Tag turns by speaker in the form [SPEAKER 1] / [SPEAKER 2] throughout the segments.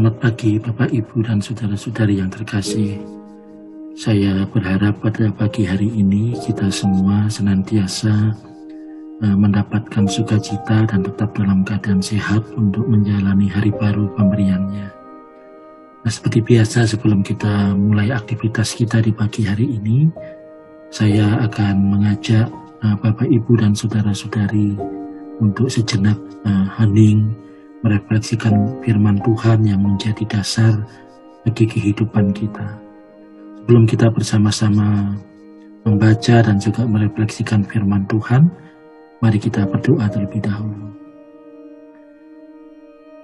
[SPEAKER 1] Selamat pagi Bapak Ibu dan saudara-saudari yang terkasih. Saya berharap pada pagi hari ini kita semua senantiasa uh, mendapatkan sukacita dan tetap dalam keadaan sehat untuk menjalani hari baru pemberiannya. Nah, seperti biasa sebelum kita mulai aktivitas kita di pagi hari ini, saya akan mengajak uh, Bapak Ibu dan saudara-saudari untuk sejenak uh, hening merefleksikan firman Tuhan yang menjadi dasar bagi kehidupan kita. Sebelum kita bersama-sama membaca dan juga merefleksikan firman Tuhan, mari kita berdoa terlebih dahulu.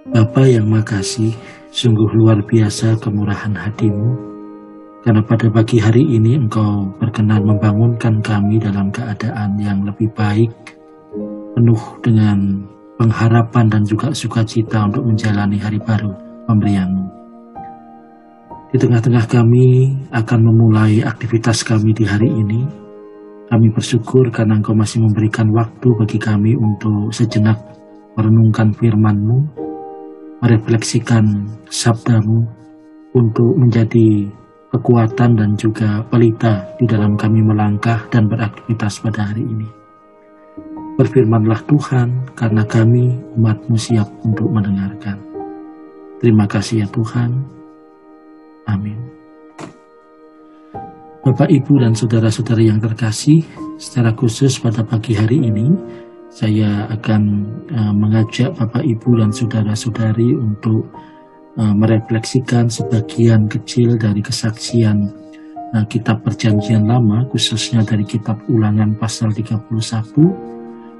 [SPEAKER 1] Bapa yang makasih, sungguh luar biasa kemurahan hatimu, karena pada pagi hari ini Engkau berkenan membangunkan kami dalam keadaan yang lebih baik, penuh dengan pengharapan dan juga sukacita untuk menjalani hari baru pemberianmu. Di tengah-tengah kami akan memulai aktivitas kami di hari ini. Kami bersyukur karena Engkau masih memberikan waktu bagi kami untuk sejenak merenungkan firman-Mu, merefleksikan sabdamu untuk menjadi kekuatan dan juga pelita di dalam kami melangkah dan beraktivitas pada hari ini. Berfirmanlah Tuhan, karena kami umatmu siap untuk mendengarkan. Terima kasih ya Tuhan. Amin. Bapak, Ibu, dan saudara-saudara yang terkasih, secara khusus pada pagi hari ini, saya akan uh, mengajak Bapak, Ibu, dan saudara-saudari untuk uh, merefleksikan sebagian kecil dari kesaksian uh, kitab perjanjian lama, khususnya dari kitab ulangan pasal 31,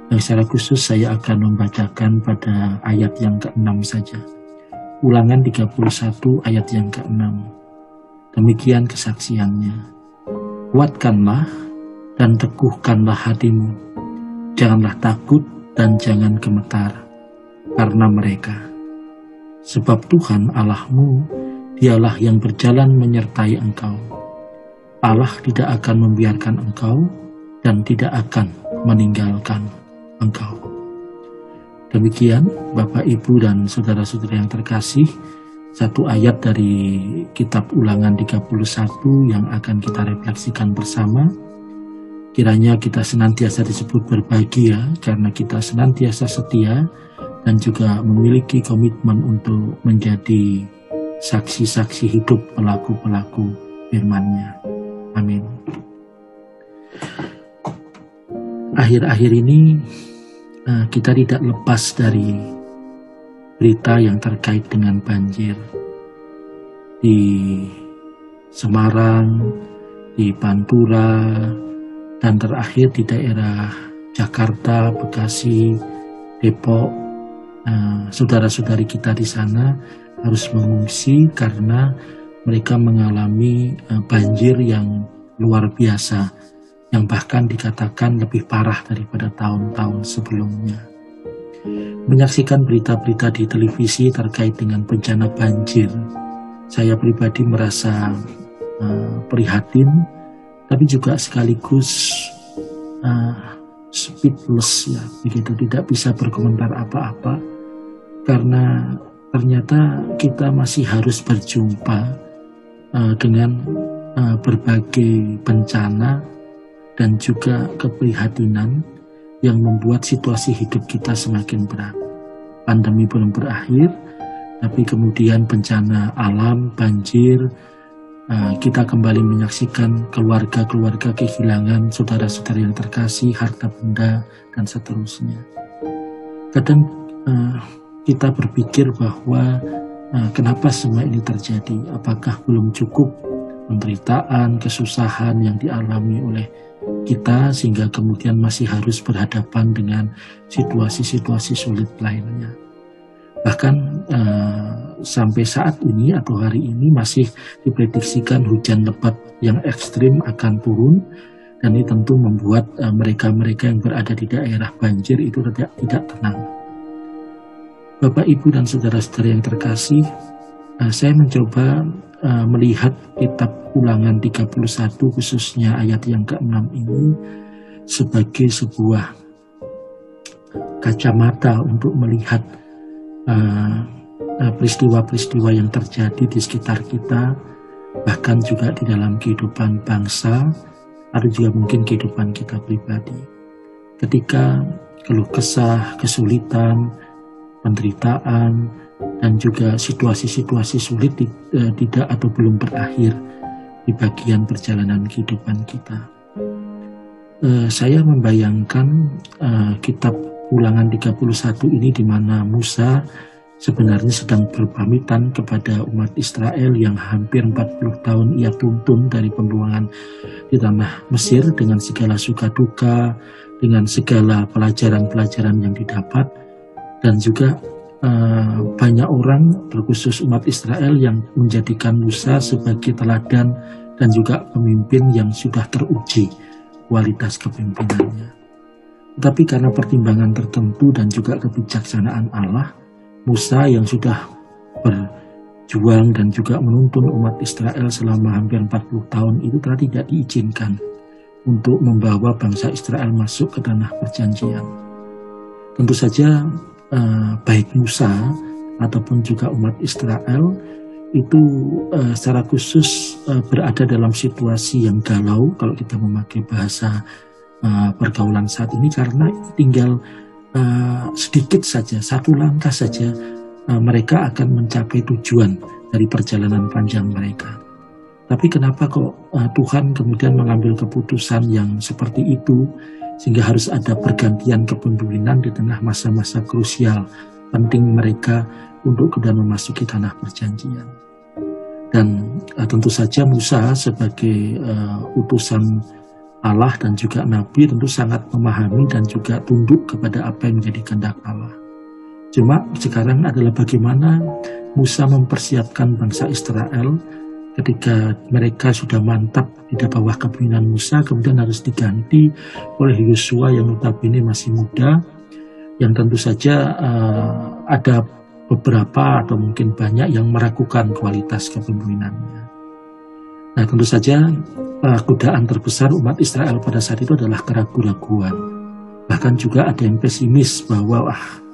[SPEAKER 1] yang secara khusus saya akan membacakan pada ayat yang ke-6 saja. Ulangan 31 ayat yang ke-6. Demikian kesaksiannya. Kuatkanlah dan teguhkanlah hatimu. Janganlah takut dan jangan gemetar karena mereka. Sebab Tuhan Allahmu, dialah yang berjalan menyertai engkau. Allah tidak akan membiarkan engkau dan tidak akan meninggalkan engkau. Demikian Bapak Ibu dan saudara-saudara yang terkasih, satu ayat dari kitab ulangan 31 yang akan kita refleksikan bersama. Kiranya kita senantiasa disebut berbahagia karena kita senantiasa setia dan juga memiliki komitmen untuk menjadi saksi-saksi hidup pelaku-pelaku firman-Nya. Amin. Akhir-akhir ini Eh, kita tidak lepas dari berita yang terkait dengan banjir di Semarang, di Pantura, dan terakhir di daerah Jakarta, Bekasi, Depok. Eh, saudara-saudari kita di sana harus mengungsi karena mereka mengalami eh, banjir yang luar biasa yang bahkan dikatakan lebih parah daripada tahun-tahun sebelumnya. Menyaksikan berita-berita di televisi terkait dengan bencana banjir, saya pribadi merasa uh, prihatin, tapi juga sekaligus uh, speechless ya, begitu tidak bisa berkomentar apa-apa karena ternyata kita masih harus berjumpa uh, dengan uh, berbagai bencana dan juga keprihatinan yang membuat situasi hidup kita semakin berat. Pandemi belum berakhir, tapi kemudian bencana alam, banjir, eh, kita kembali menyaksikan keluarga-keluarga kehilangan saudara-saudara yang terkasih, harta benda, dan seterusnya. Kadang eh, kita berpikir bahwa eh, kenapa semua ini terjadi? Apakah belum cukup penderitaan, kesusahan yang dialami oleh kita sehingga kemudian masih harus berhadapan dengan situasi-situasi sulit lainnya. Bahkan uh, sampai saat ini atau hari ini masih diprediksikan hujan lebat yang ekstrim akan turun dan ini tentu membuat eh, mereka-mereka uh, yang berada di daerah banjir itu tidak, tidak tenang. Bapak, Ibu, dan saudara-saudara yang terkasih, uh, saya mencoba uh, melihat kitab ulangan 31 khususnya ayat yang ke-6 ini sebagai sebuah kacamata untuk melihat uh, eh, peristiwa-peristiwa yang terjadi di sekitar kita, bahkan juga di dalam kehidupan bangsa, atau juga mungkin kehidupan kita pribadi. Ketika keluh kesah, kesulitan, penderitaan, dan juga situasi-situasi sulit eh, tidak atau belum berakhir di bagian perjalanan kehidupan kita. Uh, saya membayangkan uh, kitab ulangan 31 ini di mana Musa sebenarnya sedang berpamitan kepada umat Israel yang hampir 40 tahun ia tuntun dari pembuangan di tanah Mesir dengan segala suka duka, dengan segala pelajaran-pelajaran yang didapat dan juga uh, banyak orang terkhusus umat Israel yang menjadikan Musa sebagai teladan dan juga pemimpin yang sudah teruji kualitas kepemimpinannya. Tetapi karena pertimbangan tertentu dan juga kebijaksanaan Allah, Musa yang sudah berjuang dan juga menuntun umat Israel selama hampir 40 tahun itu telah tidak diizinkan untuk membawa bangsa Israel masuk ke tanah perjanjian. Tentu saja eh, baik Musa ataupun juga umat Israel itu uh, secara khusus uh, berada dalam situasi yang galau kalau kita memakai bahasa uh, pergaulan saat ini karena tinggal uh, sedikit saja satu langkah saja uh, mereka akan mencapai tujuan dari perjalanan panjang mereka. Tapi kenapa kok uh, Tuhan kemudian mengambil keputusan yang seperti itu sehingga harus ada pergantian kepemimpinan di tengah masa-masa krusial penting mereka untuk kemudian memasuki tanah perjanjian. Dan uh, tentu saja Musa sebagai uh, utusan Allah dan juga Nabi tentu sangat memahami dan juga tunduk kepada apa yang menjadi kehendak Allah. Cuma sekarang adalah bagaimana Musa mempersiapkan bangsa Israel ketika mereka sudah mantap di bawah kepemimpinan Musa kemudian harus diganti oleh Yosua yang notabene masih muda yang tentu saja uh, ada beberapa atau mungkin banyak yang meragukan kualitas kepemimpinannya. Nah tentu saja uh, terbesar umat Israel pada saat itu adalah keraguan-raguan. Bahkan juga ada yang pesimis bahwa ah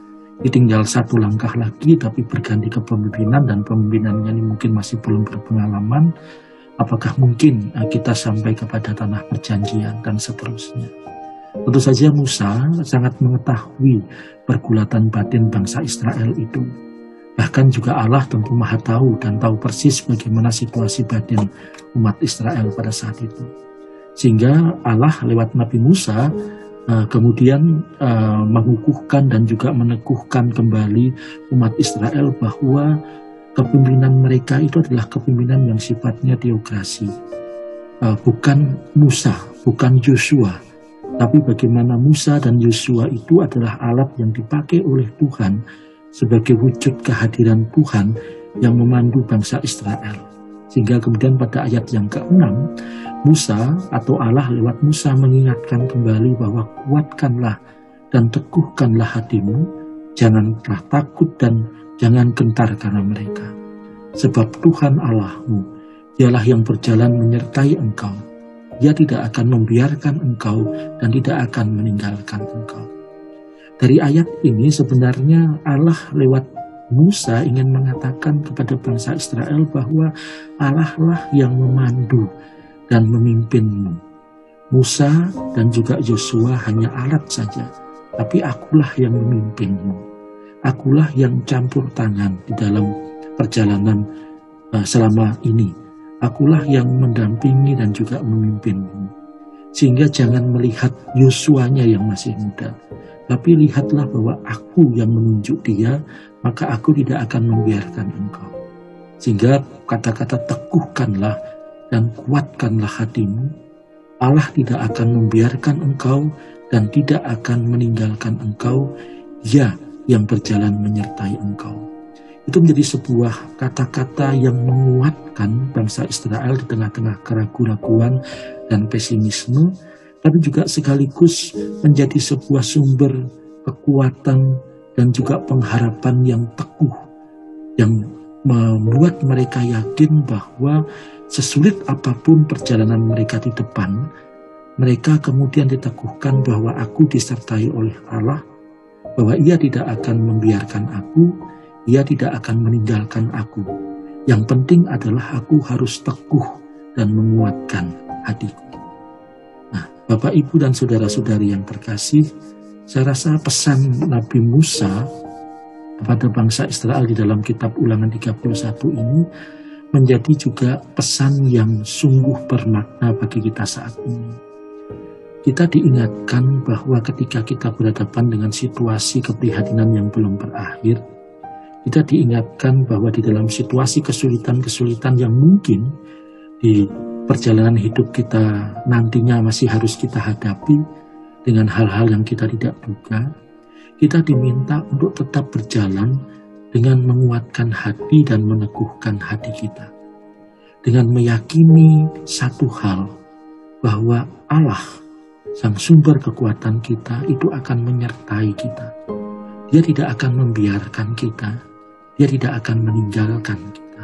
[SPEAKER 1] tinggal satu langkah lagi tapi berganti kepemimpinan dan pemimpinannya ini mungkin masih belum berpengalaman. Apakah mungkin uh, kita sampai kepada tanah perjanjian dan seterusnya. Tentu saja Musa sangat mengetahui pergulatan batin bangsa Israel itu Bahkan juga Allah tentu maha tahu dan tahu persis bagaimana situasi batin umat Israel pada saat itu. Sehingga Allah lewat Nabi Musa uh, kemudian uh, mengukuhkan dan juga meneguhkan kembali umat Israel bahwa kepemimpinan mereka itu adalah kepemimpinan yang sifatnya teokrasi. Uh, bukan Musa, bukan Joshua, tapi bagaimana Musa dan Yosua itu adalah alat yang dipakai oleh Tuhan sebagai wujud kehadiran Tuhan yang memandu bangsa Israel. Sehingga kemudian pada ayat yang ke-6, Musa atau Allah lewat Musa mengingatkan kembali bahwa kuatkanlah dan teguhkanlah hatimu, janganlah takut dan jangan gentar karena mereka. Sebab Tuhan Allahmu, dialah yang berjalan menyertai engkau. Dia tidak akan membiarkan engkau dan tidak akan meninggalkan engkau. Dari ayat ini sebenarnya Allah lewat Musa ingin mengatakan kepada bangsa Israel bahwa Allah lah yang memandu dan memimpinmu. Musa dan juga Yosua hanya alat saja, tapi akulah yang memimpinmu. Akulah yang campur tangan di dalam perjalanan uh, selama ini. Akulah yang mendampingi dan juga memimpinmu. Sehingga jangan melihat Yosuanya yang masih muda, tapi lihatlah bahwa aku yang menunjuk dia, maka aku tidak akan membiarkan engkau. Sehingga kata-kata teguhkanlah dan kuatkanlah hatimu. Allah tidak akan membiarkan engkau dan tidak akan meninggalkan engkau. Ya, yang berjalan menyertai engkau. Itu menjadi sebuah kata-kata yang menguatkan bangsa Israel di tengah-tengah keraguan-raguan dan pesimisme tapi juga sekaligus menjadi sebuah sumber kekuatan dan juga pengharapan yang teguh yang membuat mereka yakin bahwa sesulit apa pun perjalanan mereka di depan, mereka kemudian diteguhkan bahwa aku disertai oleh Allah, bahwa ia tidak akan membiarkan aku, Ia tidak akan meninggalkan aku. Yang penting adalah aku harus teguh dan menguatkan hatiku. Nah, Bapak, Ibu, dan saudara-saudari yang terkasih, saya rasa pesan Nabi Musa kepada bangsa Israel di dalam kitab ulangan 31 ini menjadi juga pesan yang sungguh bermakna bagi kita saat ini. Kita diingatkan bahwa ketika kita berhadapan dengan situasi keprihatinan yang belum berakhir, kita diingatkan bahwa di dalam situasi kesulitan-kesulitan yang mungkin di perjalanan hidup kita nantinya masih harus kita hadapi dengan hal-hal yang kita tidak duga, kita diminta untuk tetap berjalan dengan menguatkan hati dan meneguhkan hati kita. Dengan meyakini satu hal, bahwa Allah, sang sumber kekuatan kita, itu akan menyertai kita. Dia tidak akan membiarkan kita, dia tidak akan meninggalkan kita.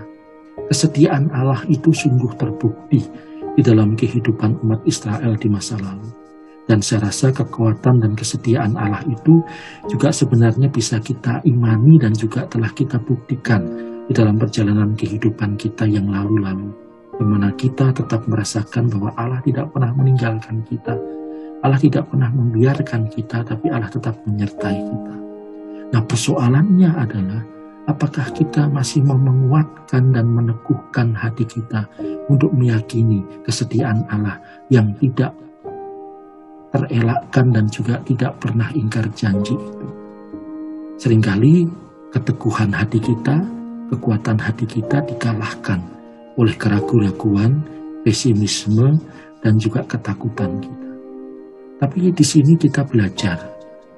[SPEAKER 1] Kesetiaan Allah itu sungguh terbukti di dalam kehidupan umat Israel di masa lalu. Dan saya rasa kekuatan dan kesetiaan Allah itu juga sebenarnya bisa kita imani dan juga telah kita buktikan di dalam perjalanan kehidupan kita yang lalu-lalu. Di mana kita tetap merasakan bahwa Allah tidak pernah meninggalkan kita. Allah tidak pernah membiarkan kita, tapi Allah tetap menyertai kita. Nah persoalannya adalah apakah kita masih mau menguatkan dan meneguhkan hati kita untuk meyakini kesetiaan Allah yang tidak terelakkan dan juga tidak pernah ingkar janji itu. Seringkali keteguhan hati kita, kekuatan hati kita dikalahkan oleh keraguan-raguan, pesimisme, dan juga ketakutan kita. Tapi di sini kita belajar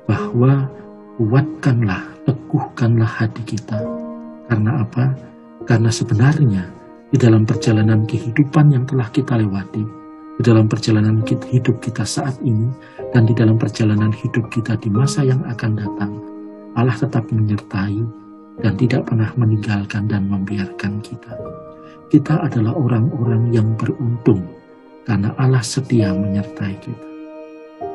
[SPEAKER 1] bahwa kuatkanlah teguhkanlah hati kita. Karena apa? Karena sebenarnya di dalam perjalanan kehidupan yang telah kita lewati, di dalam perjalanan hidup kita saat ini, dan di dalam perjalanan hidup kita di masa yang akan datang, Allah tetap menyertai dan tidak pernah meninggalkan dan membiarkan kita. Kita adalah orang-orang yang beruntung karena Allah setia menyertai kita.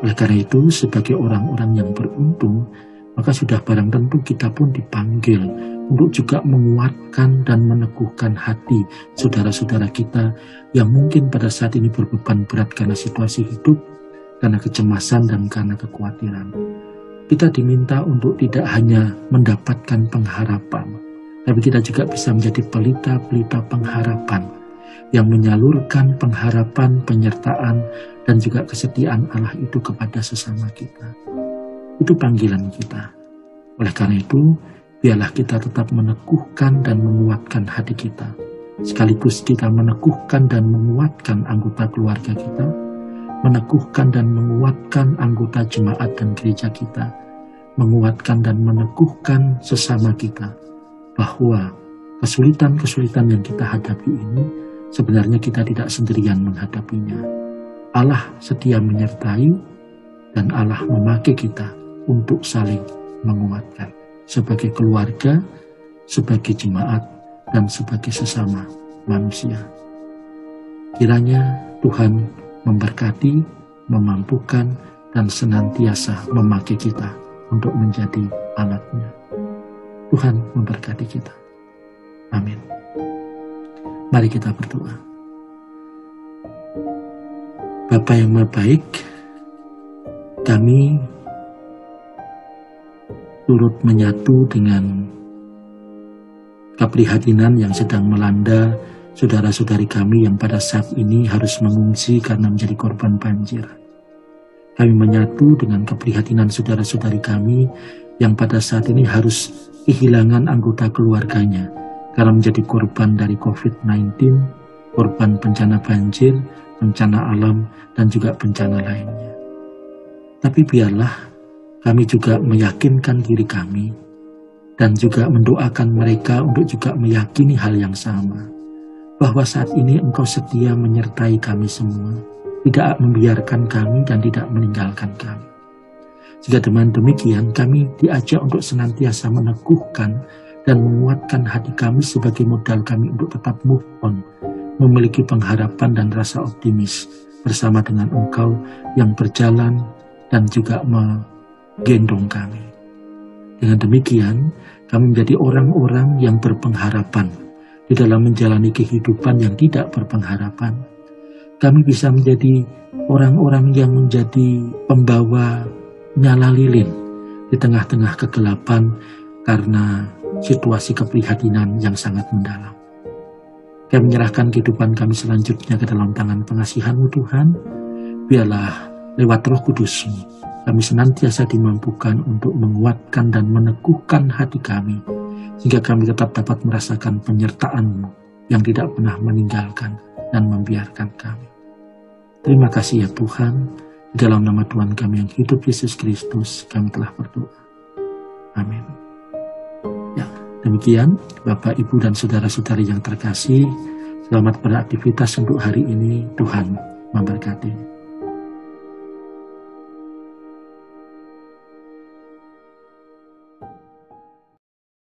[SPEAKER 1] Oleh karena itu, sebagai orang-orang yang beruntung, maka sudah barang tentu kita pun dipanggil untuk juga menguatkan dan meneguhkan hati saudara-saudara kita yang mungkin pada saat ini berbeban berat karena situasi hidup, karena kecemasan dan karena kekhawatiran. Kita diminta untuk tidak hanya mendapatkan pengharapan, tapi kita juga bisa menjadi pelita-pelita pengharapan yang menyalurkan pengharapan, penyertaan, dan juga kesetiaan Allah itu kepada sesama kita. Itu panggilan kita. Oleh karena itu, biarlah kita tetap meneguhkan dan menguatkan hati kita. Sekaligus kita meneguhkan dan menguatkan anggota keluarga kita, meneguhkan dan menguatkan anggota jemaat dan gereja kita, menguatkan dan meneguhkan sesama kita, bahwa kesulitan-kesulitan yang kita hadapi ini sebenarnya kita tidak sendirian menghadapinya. Allah setia menyertai dan Allah memakai kita untuk saling menguatkan sebagai keluarga, sebagai jemaat, dan sebagai sesama manusia. Kiranya Tuhan memberkati, memampukan, dan senantiasa memakai kita untuk menjadi alatnya. Tuhan memberkati kita. Amin. Mari kita berdoa. Bapak yang baik, kami turut menyatu dengan keprihatinan yang sedang melanda saudara-saudari kami yang pada saat ini harus mengungsi karena menjadi korban banjir. Kami menyatu dengan keprihatinan saudara-saudari kami yang pada saat ini harus kehilangan anggota keluarganya karena menjadi korban dari COVID-19, korban bencana banjir, bencana alam, dan juga bencana lainnya. Tapi biarlah kami juga meyakinkan diri kami dan juga mendoakan mereka untuk juga meyakini hal yang sama. Bahwa saat ini engkau setia menyertai kami semua, tidak membiarkan kami dan tidak meninggalkan kami. Jika dengan demikian kami diajak untuk senantiasa meneguhkan dan menguatkan hati kami sebagai modal kami untuk tetap move on, memiliki pengharapan dan rasa optimis bersama dengan engkau yang berjalan dan juga gendong kami. Dengan demikian, Kami menjadi orang-orang yang berpengharapan di dalam menjalani kehidupan yang tidak berpengharapan. Kami bisa menjadi orang-orang yang menjadi pembawa nyala lilin di tengah-tengah kegelapan karena situasi keprihatinan yang sangat mendalam. Kami menyerahkan kehidupan kami selanjutnya ke dalam tangan pengasihanmu Tuhan. Biarlah lewat roh kudusmu kami senantiasa dimampukan untuk menguatkan dan meneguhkan hati kami sehingga kami tetap dapat merasakan penyertaanmu yang tidak pernah meninggalkan dan membiarkan kami. Terima kasih ya Tuhan, di dalam nama Tuhan kami yang hidup Yesus Kristus kami telah berdoa. Amin. Ya, demikian Bapak, Ibu, dan Saudara-saudari yang terkasih, selamat beraktivitas untuk hari ini. Tuhan memberkati.